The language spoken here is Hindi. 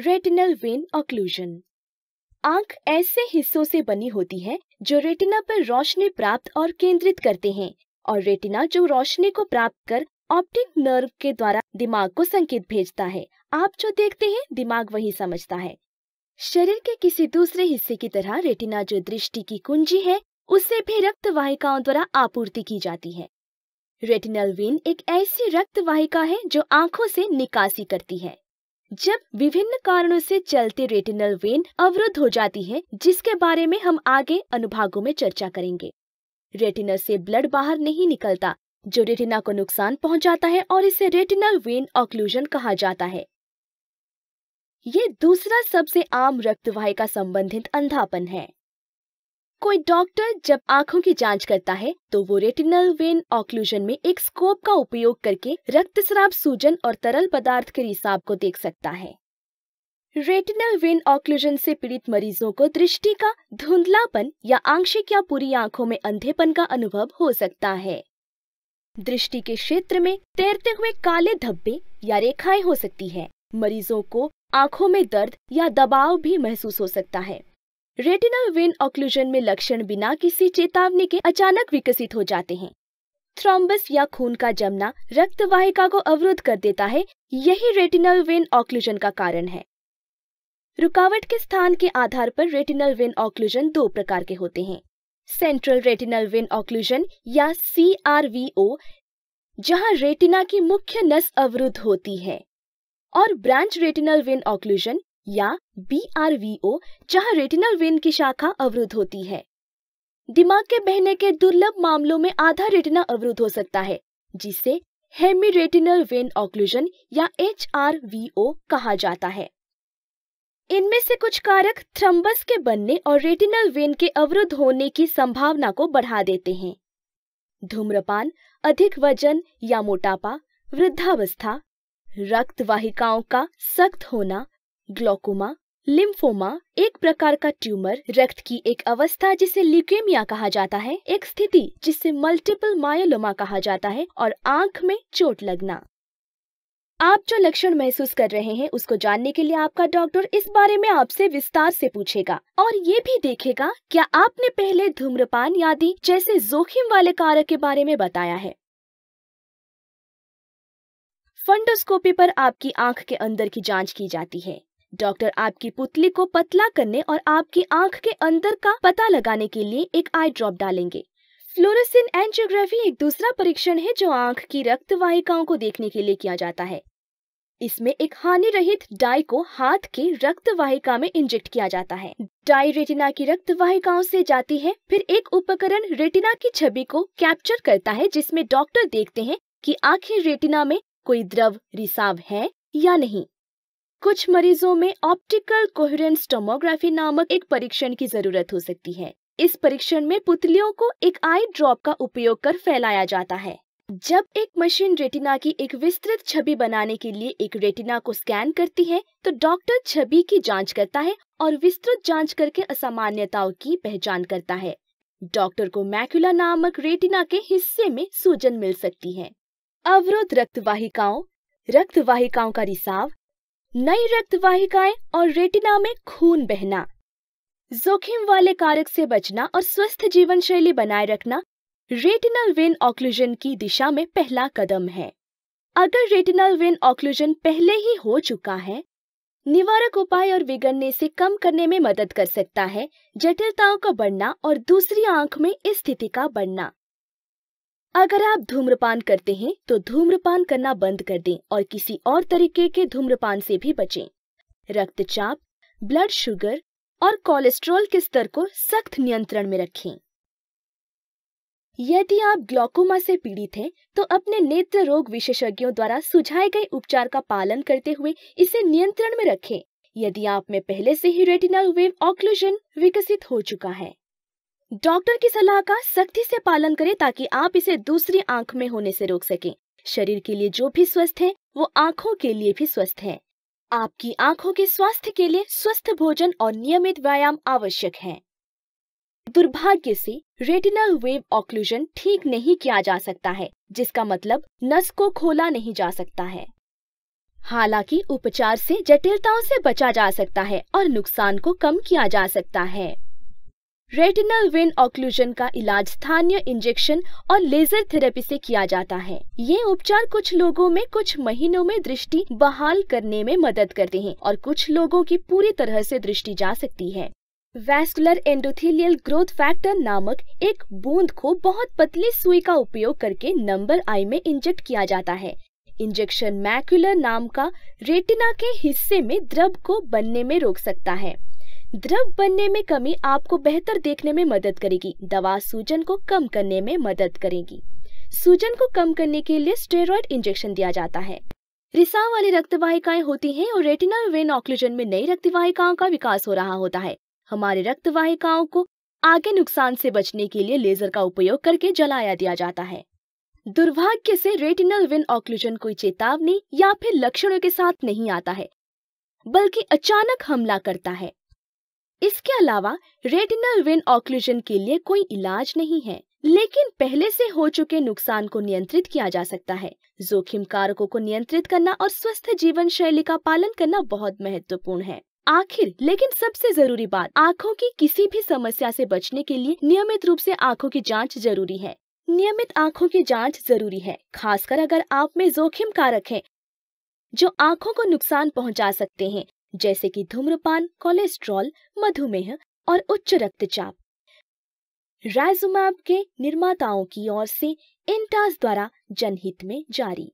रेटिनल वेन ऑक्लूजन आँख ऐसे हिस्सों से बनी होती है जो रेटिना पर रोशनी प्राप्त और केंद्रित करते हैं और रेटिना जो रोशनी को प्राप्त कर ऑप्टिक नर्व के द्वारा दिमाग को संकेत भेजता है। आप जो देखते हैं, दिमाग वही समझता है। शरीर के किसी दूसरे हिस्से की तरह रेटिना जो दृष्टि की कुंजी है उसे भी रक्त वाहिकाओं द्वारा आपूर्ति की जाती है। रेटिनल वेन एक ऐसी रक्त वाहिका है जो आँखों से निकासी करती है। जब विभिन्न कारणों से चलती रेटिनल वेन अवरुद्ध हो जाती है, जिसके बारे में हम आगे अनुभागों में चर्चा करेंगे। रेटिना से ब्लड बाहर नहीं निकलता, जो रेटिना को नुकसान पहुंचाता है और इसे रेटिनल वेन ऑक्लूजन कहा जाता है। ये दूसरा सबसे आम रक्तवाहिका संबंधित अंधापन है। कोई डॉक्टर जब आँखों की जाँच करता है तो वो रेटिनल वेन ऑक्लूजन में एक स्कोप का उपयोग करके रक्त रक्तस्राव सूजन और तरल पदार्थ के रिसाव को देख सकता है। रेटिनल वेन ऑक्लूजन से पीड़ित मरीजों को दृष्टि का धुंधलापन या आंशिक या पूरी आँखों में अंधेपन का अनुभव हो सकता है। दृष्टि के क्षेत्र में तैरते हुए काले धब्बे या रेखाएँ हो सकती है। मरीजों को आँखों में दर्द या दबाव भी महसूस हो सकता है। रेटिनल वेन ऑक्लूजन में लक्षण बिना किसी चेतावनी के अचानक विकसित हो जाते हैं। थ्रोम्बस या खून का जमना रक्त वाहिका को अवरुद्ध कर देता है, यही रेटिनल वेन ऑक्लूजन का कारण है। रुकावट के स्थान के आधार पर रेटिनल वेन ऑक्लूजन दो प्रकार के होते हैं। सेंट्रल रेटिनल वेन ऑक्लूजन या सी आर वी ओ जहाँ रेटिना की मुख्य नस अवरुद्ध होती है, और ब्रांच रेटिनल वेन ऑक्लूजन या बी आर वी ओ जहाँ रेटिनल वेन की शाखा अवरुद्ध होती है। दिमाग के बहने के दुर्लभ मामलों में आधा रेटिना अवरुद्ध हो सकता है, जिसे हेमी रेटिनल वेन ऑक्लूजन या एच आर वी ओ कहा जाता है। इनमें से कुछ कारक थ्रम्बस के बनने और रेटिनल वेन के अवरुद्ध होने की संभावना को बढ़ा देते हैं। धूम्रपान, अधिक वज़न या मोटापा, वृद्धावस्था, रक्त वाहिकाओं का सख्त होना ग्लोकोमा, लिम्फोमा, एक प्रकार का ट्यूमर, रक्त की एक अवस्था जिसे ल्यूकेमिया कहा जाता है, एक स्थिति जिसे मल्टीपल मायोलोमा कहा जाता है और आँख में चोट लगना। आप जो लक्षण महसूस कर रहे हैं, उसको जानने के लिए आपका डॉक्टर इस बारे में आपसे विस्तार से पूछेगा। और ये भी देखेगा, क्या आपने पहले धूम्रपान आदि जैसे जोखिम वाले कारक के बारे में बताया है? फंडोस्कोपी पर आपकी आँख के अंदर की जाँच की जाती है। डॉक्टर आपकी पुतली को पतला करने और आपकी आँख के अंदर का पता लगाने के लिए एक आई ड्रॉप डालेंगे। फ्लोरेसिन एंजियोग्राफी एक दूसरा परीक्षण है जो आँख की रक्त वाहिकाओं को देखने के लिए किया जाता है। इसमें एक हानि रहित डाई को हाथ के रक्त वाहिका में इंजेक्ट किया जाता है। डाई रेटिना की रक्त वाहिकाओं से जाती है, फिर एक उपकरण रेटिना की छवि को कैप्चर करता है, जिसमें डॉक्टर देखते हैं कि आखिर रेटिना में कोई द्रव रिसाव है या नहीं। कुछ मरीजों में ऑप्टिकल कोहेरेंस टोमोग्राफी नामक एक परीक्षण की ज़रूरत हो सकती है। इस परीक्षण में पुतलियों को एक आई ड्रॉप का उपयोग कर फैलाया जाता है। जब एक मशीन रेटिना की एक विस्तृत छवि बनाने के लिए एक रेटिना को स्कैन करती है तो डॉक्टर छवि की जाँच करता है और विस्तृत जाँच करके असामान्यताओं की पहचान करता है। डॉक्टर को मैक्यूला नामक रेटिना के हिस्से में सूजन मिल सकती है। अवरुद्ध रक्तवाहिकाओं रक्तवाहिकाओं का रिसाव नई रक्त वाहिकाएँ और रेटिना में खून बहना। जोखिम वाले कारक से बचना और स्वस्थ जीवन शैली बनाए रखना रेटिनल वेन ऑक्लूजन की दिशा में पहला कदम है। अगर रेटिनल वेन ऑक्लूजन पहले ही हो चुका है, निवारक उपाय और बिगड़ने से कम करने में मदद कर सकता है, जटिलताओं का बढ़ना और दूसरी आँख में इस स्थिति का बढ़ना। अगर आप धूम्रपान करते हैं तो धूम्रपान करना बंद कर दें और किसी और तरीके के धूम्रपान से भी बचें। रक्तचाप ब्लड शुगर और कोलेस्ट्रॉल के स्तर को सख्त नियंत्रण में रखें। यदि आप ग्लोकोमा से पीड़ित हैं तो अपने नेत्र रोग विशेषज्ञों द्वारा सुझाए गए उपचार का पालन करते हुए इसे नियंत्रण में रखें। यदि आप में पहले से ही रेटिनल वेव ऑक्लूजन विकसित हो चुका है डॉक्टर की सलाह का सख्ती से पालन करें ताकि आप इसे दूसरी आँख में होने से रोक सकें। शरीर के लिए जो भी स्वस्थ है, वो आँखों के लिए भी स्वस्थ है। आपकी आँखों के स्वास्थ्य के लिए स्वस्थ भोजन और नियमित व्यायाम आवश्यक है। दुर्भाग्य से, रेटिनल वेव ऑक्लूजन ठीक नहीं किया जा सकता है, जिसका मतलब नस को खोला नहीं जा सकता है। हालाँकि उपचार से जटिलताओं से बचा जा सकता है और नुकसान को कम किया जा सकता है। रेटिनल वेन ऑक्लूजन का इलाज स्थानीय इंजेक्शन और लेजर थेरेपी से किया जाता है। ये उपचार कुछ लोगों में कुछ महीनों में दृष्टि बहाल करने में मदद करते हैं और कुछ लोगों की पूरी तरह से दृष्टि जा सकती है। वैस्कुलर एंडोथेलियल ग्रोथ फैक्टर नामक एक बूंद को बहुत पतली सुई का उपयोग करके नंबर आई में इंजेक्ट किया जाता है। इंजेक्शन मैक्यूलर नाम का रेटिना के हिस्से में द्रव को बनने में रोक सकता है। द्रव बनने में कमी आपको बेहतर देखने में मदद करेगी। दवा सूजन को कम करने में मदद करेगी। सूजन को कम करने के लिए स्टेरॉइड इंजेक्शन दिया जाता है। रिसाव वाली रक्त वाहिकाएँ होती हैं और रेटिनल वेन ऑक्लूजन में नई रक्तवाहिकाओं का विकास हो रहा होता है। हमारे रक्तवाहिकाओं को आगे नुकसान से बचने के लिए लेजर का उपयोग करके जलाया दिया जाता है। दुर्भाग्य से रेटिनल वेन ऑक्लूजन कोई चेतावनी या फिर लक्षणों के साथ नहीं आता है, बल्कि अचानक हमला करता है। इसके अलावा, रेटिनल वेन ऑक्लूजन के लिए कोई इलाज नहीं है, लेकिन पहले से हो चुके नुकसान को नियंत्रित किया जा सकता है। जोखिम कारकों को नियंत्रित करना और स्वस्थ जीवन शैली का पालन करना बहुत महत्वपूर्ण है। आखिर, लेकिन सबसे ज़रूरी बात, आँखों की किसी भी समस्या से बचने के लिए नियमित रूप से आँखों की जाँच ज़रूरी है। नियमित आँखों की जाँच ज़रूरी है, खासकर अगर आप में जोखिम कारक है, जो आँखों को नुकसान पहुँचा सकते हैं। जैसे कि धूम्रपान कोलेस्ट्रॉल मधुमेह और उच्च रक्तचाप। राइजुमैब के निर्माताओं की ओर से इंटास द्वारा जनहित में जारी।